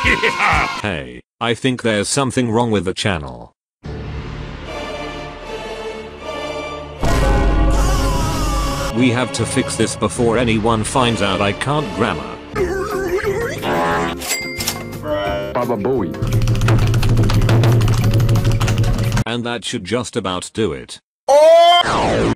hey, I think there's something wrong with the channel. We have to fix this before anyone finds out I can't grammar. Baba Booey. And that should just about do it. Oh!